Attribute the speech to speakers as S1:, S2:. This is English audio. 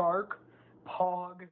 S1: Shark, Pog.